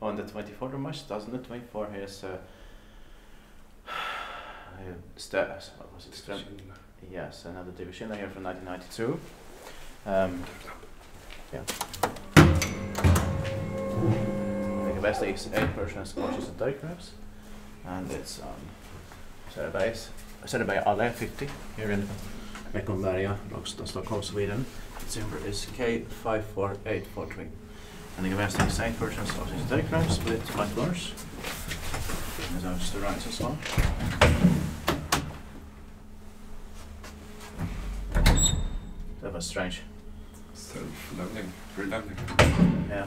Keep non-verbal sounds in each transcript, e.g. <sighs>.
on the 24th of March 2024, his uh, <sighs> uh, sta- what was it? Yes, another division here from 1992. Um, yeah. The best is 8 persons, coaches and diagrams. And it's um, Söderbergs, Söderberg Alle 50 here in Beckomberga, Råcksta, Stockholm, Sweden. Its number is K54843. And the best is 8 persons, coaches and diagrams split by floors. And those the rights as well. That was strange. Self-learning, relearning. Yeah.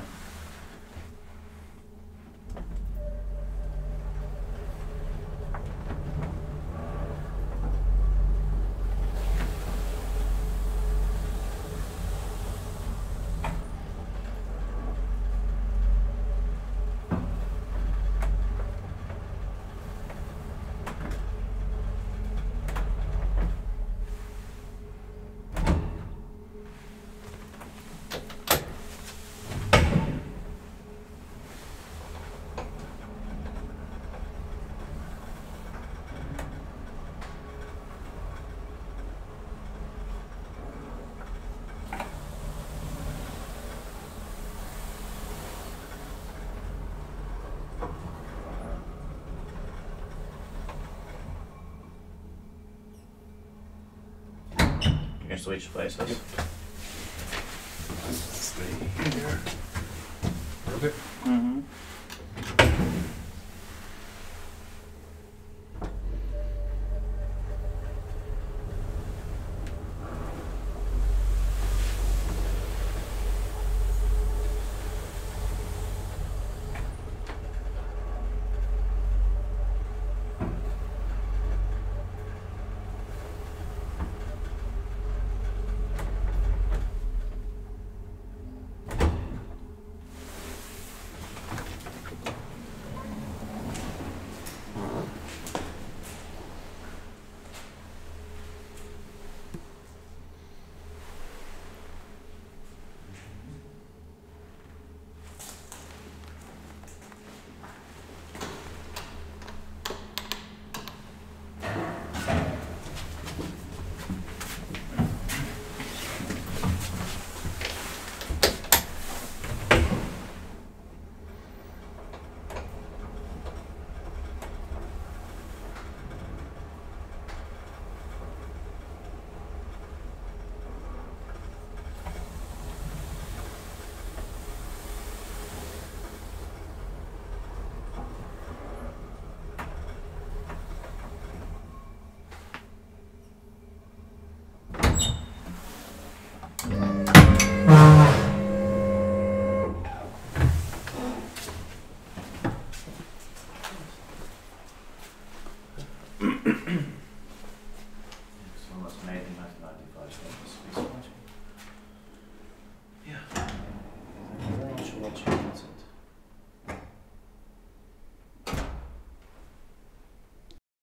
Can switch places. Stay here. Okay. Mm-hmm.